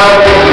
Lord.